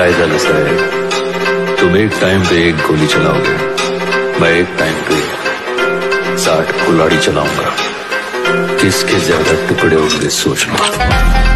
कायदा झालं है तुम एक टाइम पे एक गोली चलाओगे, मैं एक टाइम पे साठ कुलाड़ी चलाऊँगा। किसके ज़्यादा टुकड़े होंगे सोचना